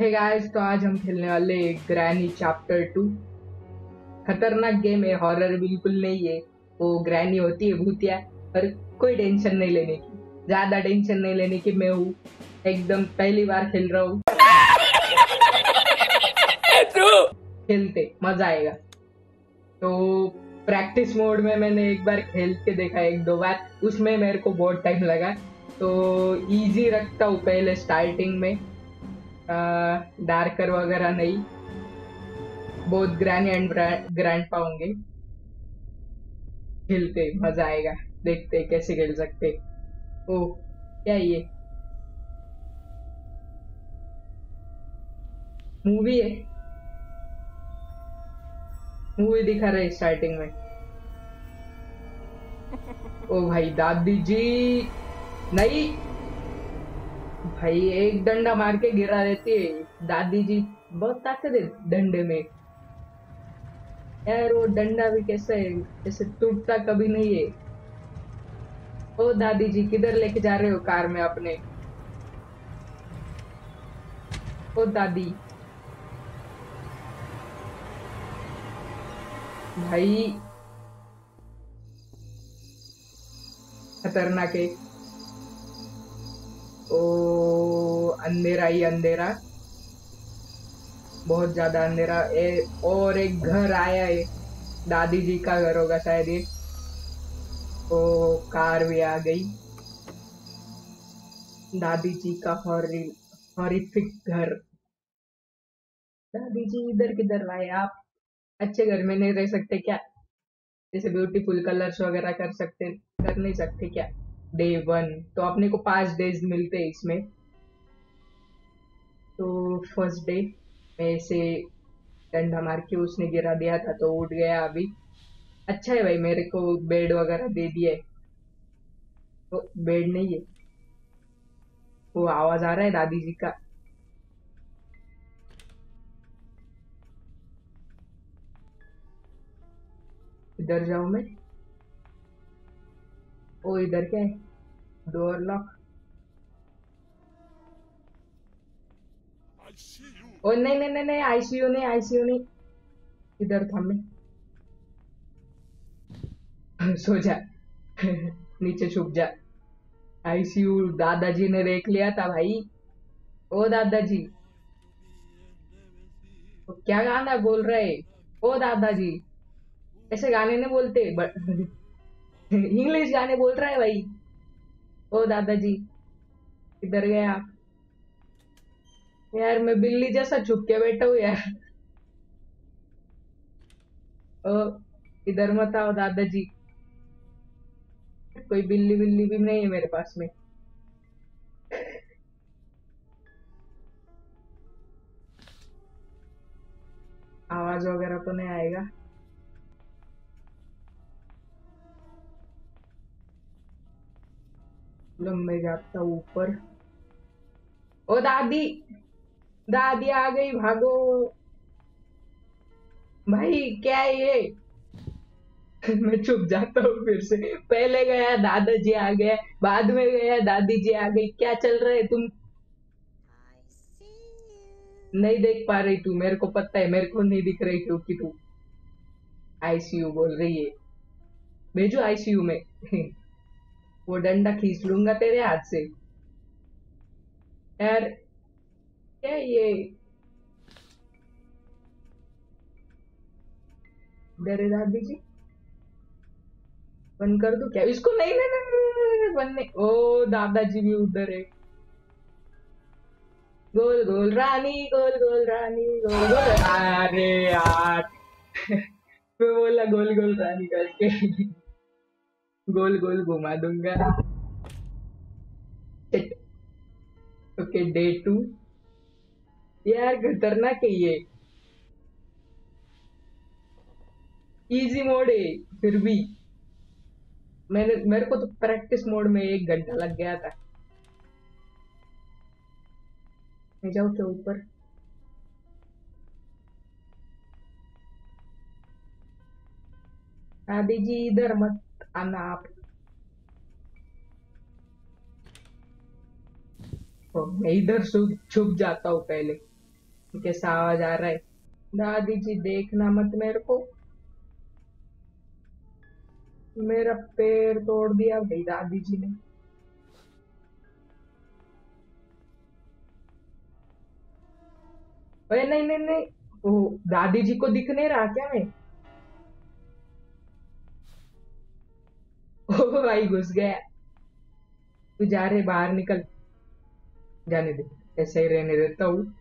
Hey guys तो आज हम खेलने वाले ग्रैनी चैप्टर टू खतरनाक गेम है हॉरर बिल्कुल नहीं है। वो ग्रैनी होती है, भूतिया, पर कोई टेंशन नहीं लेने की। ज़्यादा टेंशन नहीं लेने की मैं हूँ। एकदम पहली बार खेल रहा हूँ। खेलते, मज़ा आएगा। तो प्रैक्टिस मोड में मैंने एक बार खेल के देखा, एक दो बार। उसमें मेरे को बहुत टाइम लगा। तो इजी रखता हूँ पहले स्टार्टिंग में। डार्कर वगैरह नहीं। बहुत ग्रैंड एंड ग्रैंड पाऊँगे। खेलते, मज़ा आएगा। देखते कैसे खेल सकते। ओ, क्या ये? मूवी है। मूवी दिखा रहे स्टार्टिंग में। ओ भाई, दादी जी, नहीं। भाई, एक डंडा मार के गिरा देती है। दादी जी बहुत ताकत है डंडे में। यार, वो डंडा भी कैसे है जैसे टूटता कभी नहीं है। ओ दादी जी किधर लेके जा रहे हो कार में अपने? ओ दादी। भाई, खतरनाक है। ओ अंधेरा ही अंधेरा। बहुत ज़्यादा अंधेरा। ए, और एक घर आया है दादी जी का घर होगा शायद ये। ओ कार भी आ गई। दादी जी का हॉरी, हॉरिफिक घर। दादी जी इधर किधर लाए आप अच्छे घर में नहीं रह सकते क्या? जैसे ब्यूटीफुल कलर्स वगैरह कर सकते, कर नहीं सकते क्या? डे वन तो अपने को पाँच डेज़ मिलते हैं इसमें। तो फ़र्स्ट डे मैं इसे डंडा मार के उसने गिरा दिया था तो उठ गया अभी। अच्छा है भाई, मेरे को बेड वगैरह दे दिया है। तो बेड नहीं है। वो आवाज़ आ रहा है दादी जी का। इधर जाऊँ मैं। ओ, इधर क्या है? डोर लॉक ओ, नहीं नहीं नहीं नहीं आईसीयू नहीं आईसीयू नहीं. इधर था मैं. सो जा. नीचे छुप जा. आईसीयू दादाजी ने देख लिया था भाई. ओ, दादाजी. क्या गाना बोल रहे? ओ, दादाजी. ऐसे गाने नहीं बोलते बट इंग्लिश गाने बोल रहा है भाई। ओ दादाजी, इधर गए आप। यार, मैं बिल्ली जैसा छुप के बैठा हूँ यार। ओ, इधर मत आओ दादाजी। कोई बिल्ली बिल्ली भी नहीं है मेरे पास में। आवाज़ वगैरह तो नहीं आएगा। लंबे जाता ऊपर। ओ, दादी! दादी आ गई, भागो। भाई, क्या ये? मैं चुप जाता हूँ फिर से। पहले गया, दादाजी आ गया बाद में गया दादी जी आ गई। क्या चल रहा है तुम? नहीं देख पा रही तू, मेरे को पता है, मेरे को नहीं दिख रही क्योंकि तू आईसीयू बोल रही है। भेजो आईसीयू में। वो डंडा खींच लूँगा तेरे हाथ से। यार, क्या ये? डरे दादी जी। बंद कर दो क्या? इसको नहीं नहीं नहीं बनने ओ, दादाजी भी उधर है। गोल गोल रानी, गोल गोल रानी, गोल गोल। अरे यार। मैं बोला गोल गोल रानी करके। गोल गोल घुमा दूँगा ओके डे टू यार खतरनाक है ये इजी मोड है फिर भी मैंने मेरे को तो प्रैक्टिस मोड में एक घंटा लग गया था मैं जाऊँ क्या ऊपर आदि जी इधर मत आप तो मैं इधर छुप जाता हूँ पहले। कैसा आवाज़ आ रहा। है दादी जी, देखना मत मेरे को। मेरा पैर तोड़ दिया भाई दादी जी ने। नहीं नहीं नहीं, वो दादी जी को दिख नहीं रहा क्या मैं? भाई घुस गया। तू जा रहे बाहर निकल। जाने दे, ऐसे ही रहने देता हूँ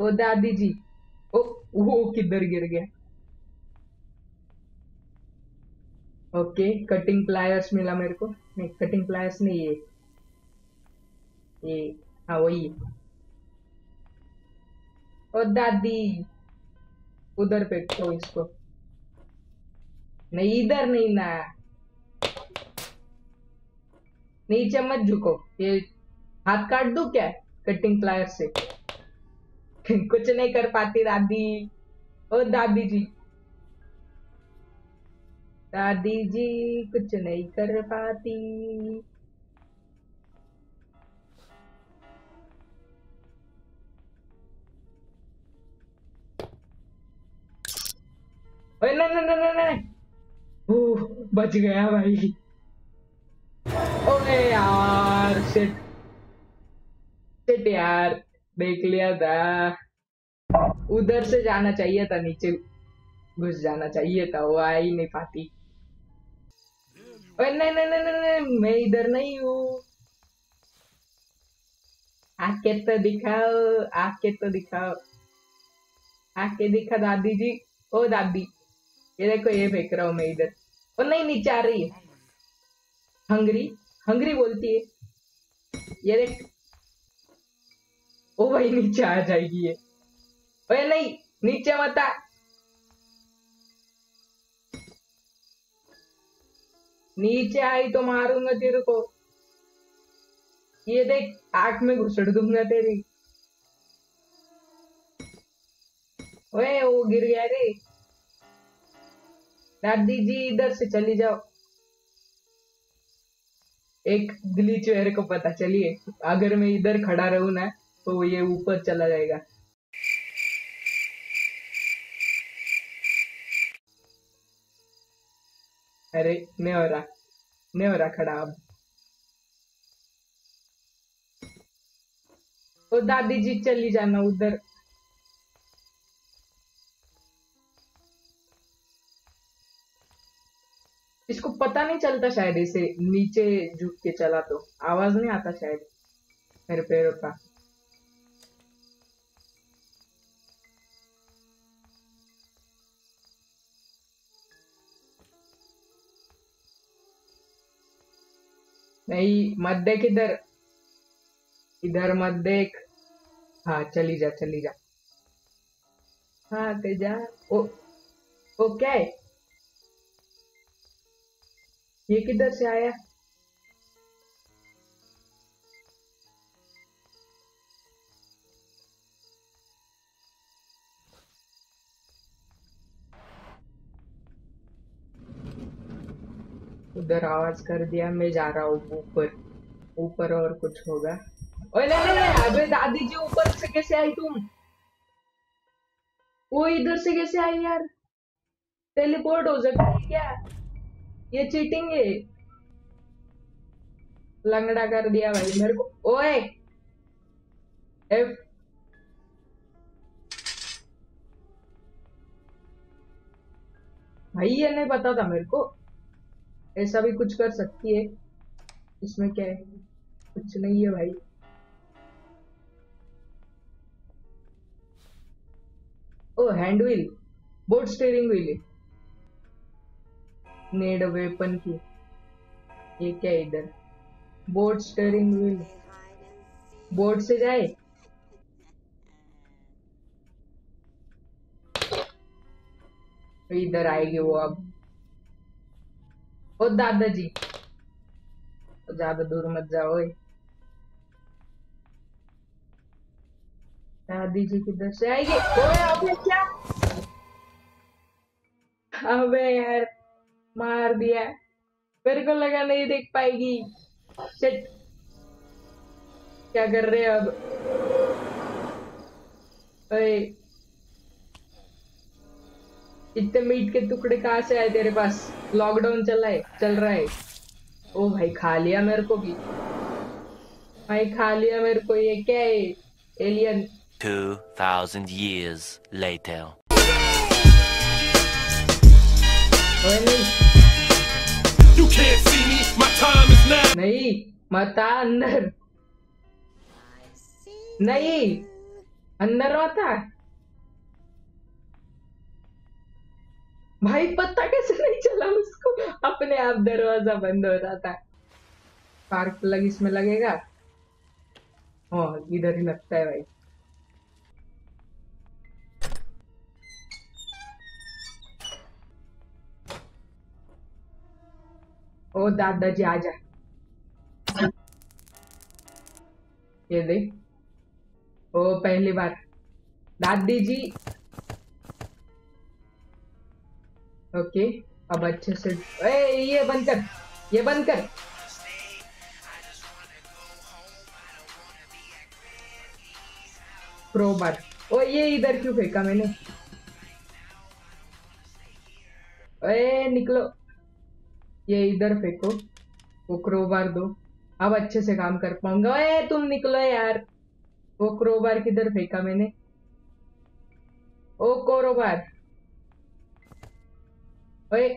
ओ दादी जी, ओ, वो किधर गिर गया? ओके कटिंग प्लायर्स मिला मेरे को। नहीं कटिंग प्लायर्स नहीं, ये। ये हाँ वही। ओ दादी, उधर फेंको इसको। नहीं इधर नहीं ना। नीचे मत झुको। ये हाथ काट दू क्या कटिंग प्लायर से? कुछ नहीं कर पाती दादी। ओ दादी जी। दादी जी, कुछ नहीं कर पाती। ओए नहीं नहीं नहीं नहीं ओह बच गया भाई। ओए यार शिट शिट यार, देख लिया था। उधर से जाना चाहिए था, नीचे घुस जाना चाहिए था, वो आ ही नहीं पाती। नहीं नहीं नहीं नहीं नहीं, मैं इधर नहीं हूँ। आके तो दिखाओ, आके तो दिखाओ। आके दिखा दादी जी। ओ दादी, ये देखो, ये फेंक रहा हूँ मैं इधर। और नहीं नीचे आ रही है हंगरी हंगरी बोलती है ये देख ओ भाई नीचे आ जाएगी ये ओए नहीं, नीचे मत आ. नीचे आई तो मारूँगा तेरे को ये देख आँख में घुसड़ दूँगा तेरी ओए वो गिर गया रे. दादी जी इधर से चली जाओ। एक ग्लिच मेरे को पता चलिए अगर मैं इधर खड़ा रहूँ ना तो ये ऊपर चला जाएगा। अरे नहीं हो रहा नहीं हो रहा खड़ा अब। ओ दादी जी, चली जाना उधर। इसको पता नहीं चलता शायद इसे नीचे झुक के चला तो। आवाज़ नहीं आता शायद मेरे पैरों का। नहीं, मत देख इधर। इधर मत देख। हाँ चली जा चली जा। हाँ ते जा। ओ ओ, क्या है? ये किधर से आया? उधर आवाज़ कर दिया, मैं जा रहा हूँ ऊपर। ऊपर और कुछ होगा। ओए, नहीं नहीं अबे, दादी जी, ऊपर से कैसे आई तुम? वो इधर से कैसे आई यार? टेलीपोर्ट हो सकता है क्या? ये चीटिंग है। लंगड़ा कर दिया भाई, मेरे को। ओए! एफ़ भाई, ये नहीं पता था मेरे को। ऐसा भी कुछ कर सकती है। इसमें क्या है? कुछ नहीं है भाई। ओ hand wheel boat steering wheel नेड वेपन की. ये क्या इधर? बोट स्टेयरिंग व्हील बोट से जाए? तो इधर आएगी वो अब. ओ दादाजी. ज़्यादा दूर मत जाओ दादी जी किधर से आएगी? ओए क्या? अबे यार मार दिया। मेरे को लगा नहीं देख पाएगी। शिट क्या कर रहे हैं अब? अरे इतने मीट के टुकड़े कहाँ से आए तेरे पास? लॉकडाउन चल रहा है चल रहा है। ओ भाई खा लिया मेरे को भी। भाई खा लिया मेरे को ये क्या है? Alien 2000 years later. मत आ अंदर नहीं अंदर आ भाई, पता कैसे नहीं चला उसको? अपने आप दरवाज़ा बंद हो जाता था स्पार्क प्लग इसमें लगेगा। हाँ इधर ही लगता है भाई। ओ दादाजी आजा ये दे ओ, पहली बार दादी जी। ओके, अब अच्छे से ए, ये बंद कर, ये बंद कर। प्रो बार ओ, ये इधर क्यों फेंका मैंने? ए, निकलो। ये इधर फेंको। वो क्रोबार दो। अब अच्छे से काम कर पाऊँगा। ए तुम निकलो यार। वो क्रोबार किधर फेंका मैंने? ओ, क्रोबार। ओए,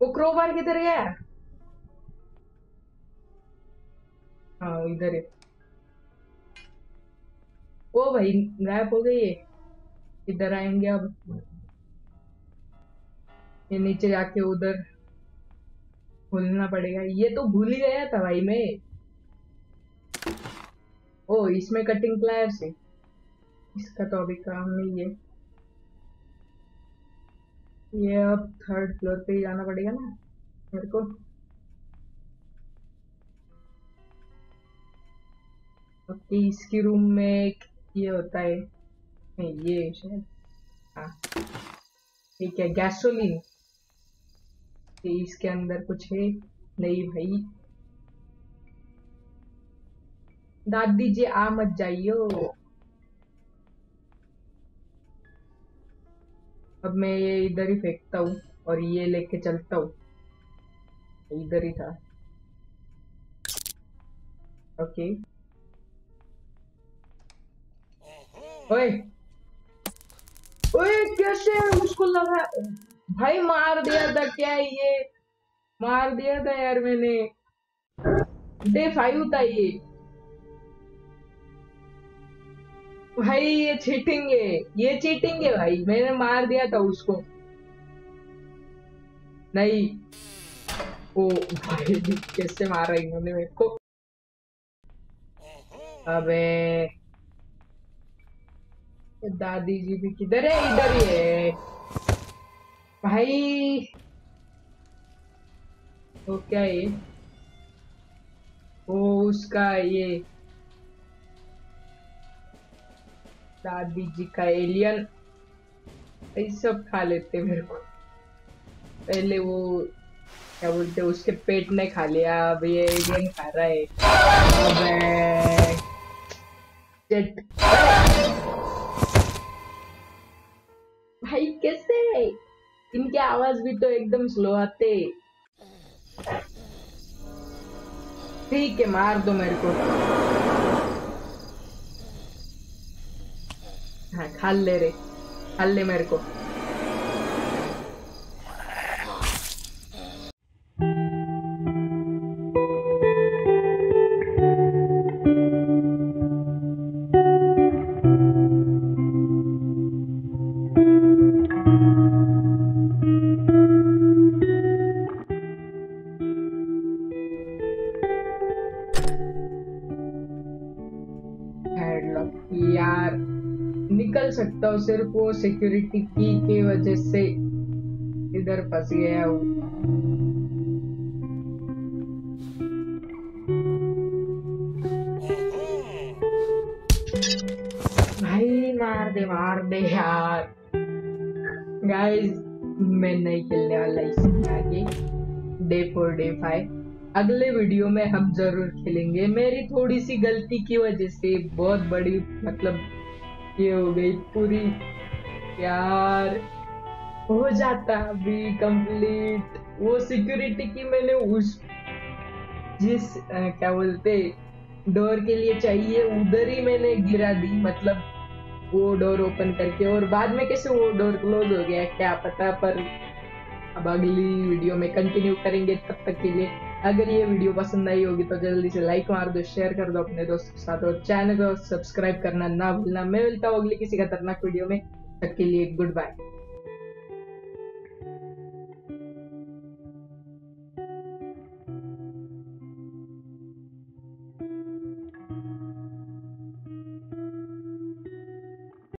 वो क्रोबार किधर गया? हाँ इधर है। ओ भाई, गायब हो गई है इधर आएँगे अब। ये नीचे जाके उधर खोलना पड़ेगा। ये तो भूल ही गया था भाई मैं। ओ, इसमें कटिंग प्लायर से। इसका तो अभी काम नहीं है। ये अब थर्ड फ्लोर पे ही जाना पड़ेगा ना, मेरे को। ओके इसकी रूम में एक ये होता है। नहीं, ये शायद। हाँ। ठीक है गैसोलीन कि इसके अंदर कुछ है? नहीं भाई। दादी जी, आ मत जाइयो। अब मैं ये इधर ही फेंकता हूँ और ये लेके चलता हूँ। इधर ही था। ओके। ओए। ओए, कैसे उसको लगा? भाई मार दिया था क्या ये? मार दिया था यार मैंने। डे फाइव था ये। भाई ये चीटिंग है। ये चीटिंग है भाई। मैंने मार दिया था उसको। नहीं। ओ भाई, कैसे मारा इन्होंने मेरे को? अबे। दादी जी भी किधर है? इधर ही है। भाई। तो क्या ये? वो उसका ये दादी जी का एलियन ये सब खा लेते मेरे को। पहले वो, क्या बोलते उसके पेट ने खा लिया, अब ये एलियन खा रहा है। अबे चट भाई, कैसे? इनके आवाज़ भी तो एकदम स्लो आते। ठीक है, मार दो मेरे को। हाँ खा ले रे खा ले मेरे को। हूँ सिर्फ़ वो सिक्योरिटी की की वजह से इधर फंस गया हूँ। भाई, मार दे मार दे यार। गाइस मैं नहीं खेलने वाला इससे आगे। डे फोर डे फाइव अगले वीडियो में हम ज़रूर खेलेंगे। मेरी थोड़ी सी गलती की वजह से बहुत बड़ी मतलब ये हो गई पूरी यार हो जाता अभी कंप्लीट वो सिक्योरिटी की मैंने उस जिस अ, क्या बोलते डोर के लिए चाहिए उधर ही मैंने गिरा दी। मतलब वो डोर ओपन करके। और बाद में कैसे वो डोर क्लोज हो गया क्या पता पर अब अगली वीडियो में कंटिन्यू करेंगे तब तक के लिए। अगर ये वीडियो पसंद आई होगी तो जल्दी से लाइक मार दो शेयर कर दो अपने दोस्तों के साथ और चैनल को सब्सक्राइब करना ना भूलना। मैं मिलता हूँ अगली किसी खतरनाक वीडियो में। तब के लिए गुड बाय